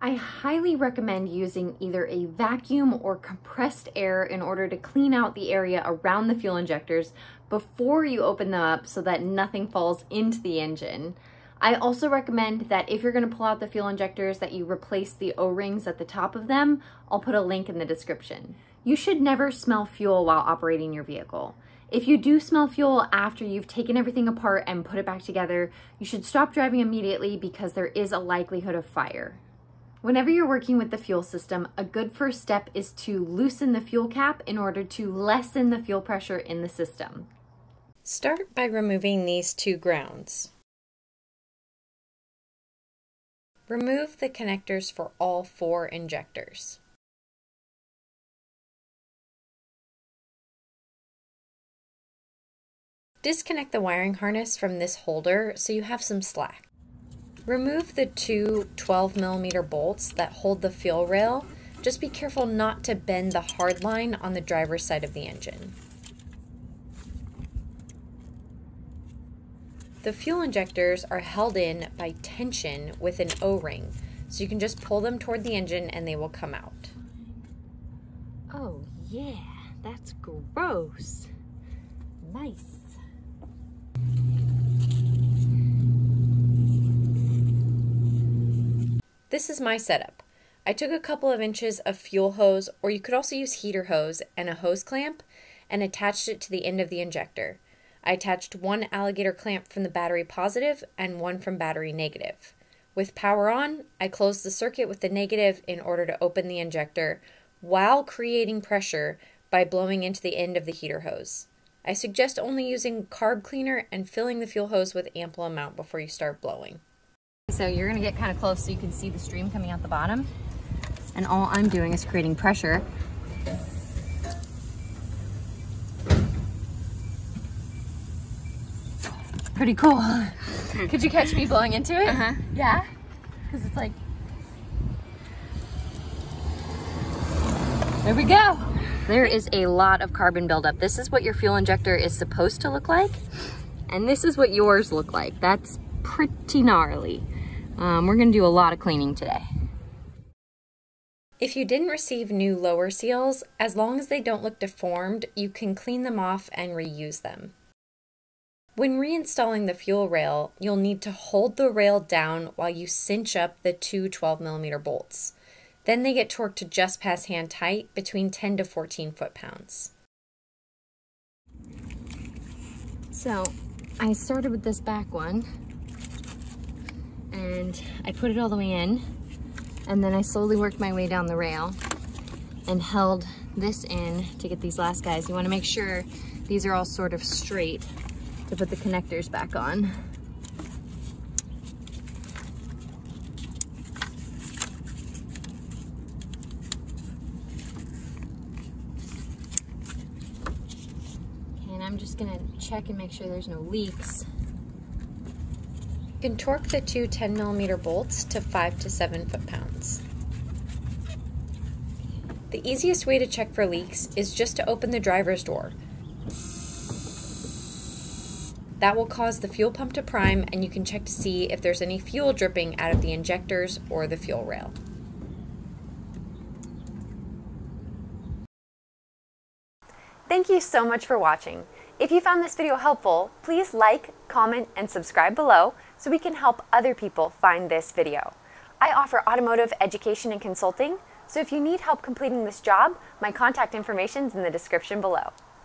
I highly recommend using either a vacuum or compressed air in order to clean out the area around the fuel injectors before you open them up so that nothing falls into the engine. I also recommend that if you're going to pull out the fuel injectors that you replace the O-rings at the top of them. I'll put a link in the description. You should never smell fuel while operating your vehicle. If you do smell fuel after you've taken everything apart and put it back together, you should stop driving immediately because there is a likelihood of fire. Whenever you're working with the fuel system, a good first step is to loosen the fuel cap in order to lessen the fuel pressure in the system. Start by removing these two grounds. Remove the connectors for all four injectors. Disconnect the wiring harness from this holder so you have some slack. Remove the two 12 millimeter bolts that hold the fuel rail. Just be careful not to bend the hard line on the driver's side of the engine. The fuel injectors are held in by tension with an O-ring, so you can just pull them toward the engine and they will come out. Oh yeah, that's gross. Nice. This is my setup. I took a couple of inches of fuel hose, or you could also use heater hose and a hose clamp, and attached it to the end of the injector. I attached one alligator clamp from the battery positive and one from battery negative. With power on, I closed the circuit with the negative in order to open the injector while creating pressure by blowing into the end of the heater hose. I suggest only using carb cleaner and filling the fuel hose with ample amount before you start blowing. So you're gonna get kind of close so you can see the stream coming out the bottom. And all I'm doing is creating pressure. Pretty cool. Could you catch me blowing into it? Uh-huh. Yeah? Because it's like... There we go. There is a lot of carbon buildup. This is what your fuel injector is supposed to look like. And this is what yours look like. That's pretty gnarly. Um, we're gonna do a lot of cleaning today. If you didn't receive new lower seals, as long as they don't look deformed, you can clean them off and reuse them. When reinstalling the fuel rail, you'll need to hold the rail down while you cinch up the two 12mm bolts. Then they get torqued to just past hand tight between 10 to 14 foot-pounds. So I started with this back one and I put it all the way in and then I slowly worked my way down the rail and held this in to get these last guys. You wanna make sure these are all sort of straight to put the connectors back on. And I'm just gonna check and make sure there's no leaks. Can torque the two 10 millimeter bolts to 5 to 7 foot-pounds. The easiest way to check for leaks is just to open the driver's door. That will cause the fuel pump to prime and you can check to see if there's any fuel dripping out of the injectors or the fuel rail. Thank you so much for watching. If you found this video helpful, please like, comment, and subscribe below so we can help other people find this video. I offer automotive education and consulting, so if you need help completing this job, my contact information is in the description below.